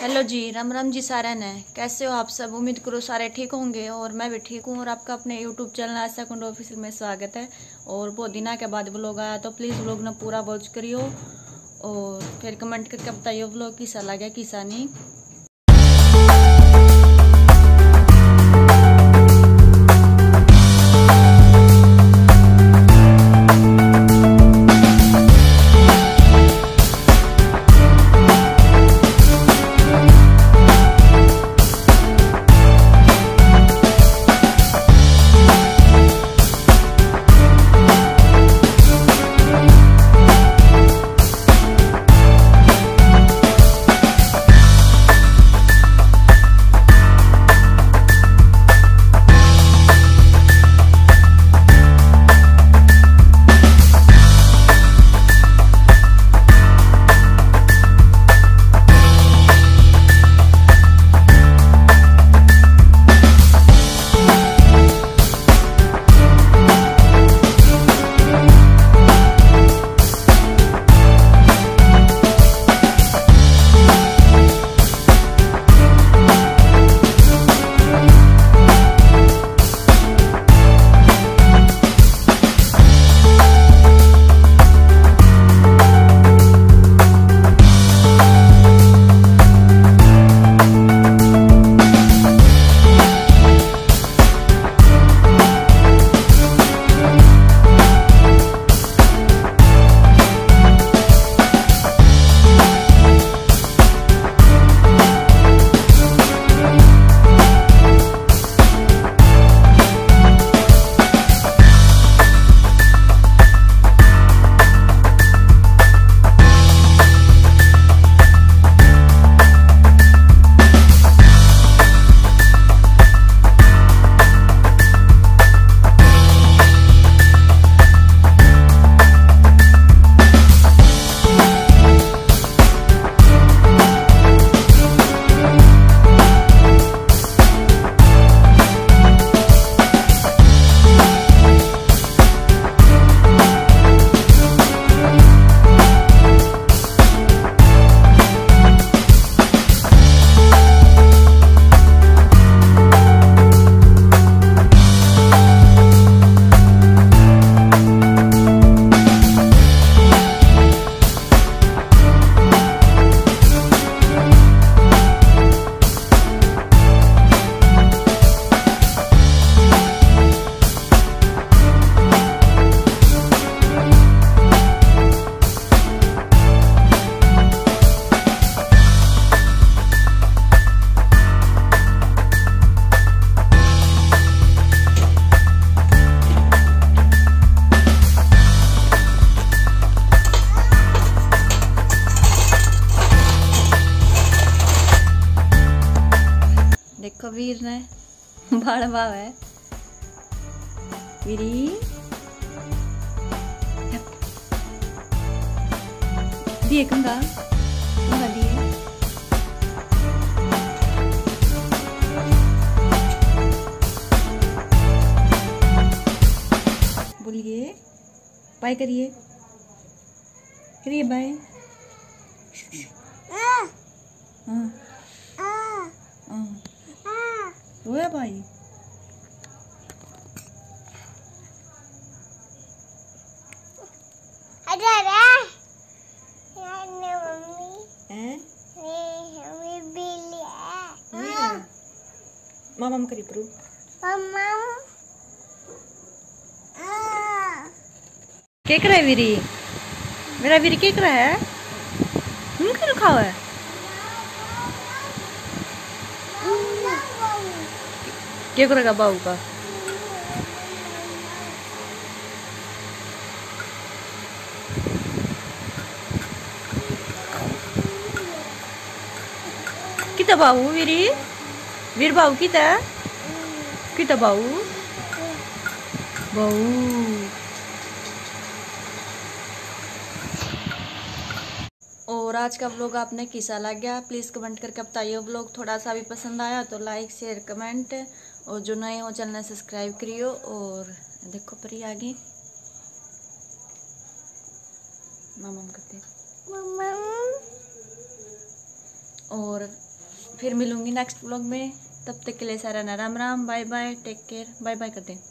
Hello जी राम राम जी सारे ने कैसे हो आप सब? उम्मीद करो सारे ठीक होंगे और मैं भी ठीक हूँ और आपका अपने YouTube channel Asha Kund official में स्वागत है। और बहुत दिन के बाद व्लॉग आया तो प्लीज़ व्लॉग ना पूरा वॉच करियो और फिर कमेंट करके बताइए व्लॉग किसा लगे, किसा नहीं। वीर ने बाल भाव है वीरी दिए कंगा बोलिए बाय करिए। करिए बाय। हाँ। हाँ। रोया भाई? हैं? प्रू क्या? कर रहा है वीरी? मेरा वीरी क्या कर रहा है। तुम क्यों हुआ है? क्या करेगा बाबू का किता बाबू वीरी वीर बाबू किता किता बाबू बाबू और आज का व्लॉग आपने किसा लग गया? प्लीज़ कमेंट करके बताइए। व्लॉग थोड़ा सा भी पसंद आया तो लाइक शेयर कमेंट और जो नए हो चैनल सब्सक्राइब करियो और देखो परी आगे। मामा करते और फिर मिलूँगी नेक्स्ट ब्लॉग में। तब तक के लिए सारा ना Ram Ram bye bye take care bye bye करते बाय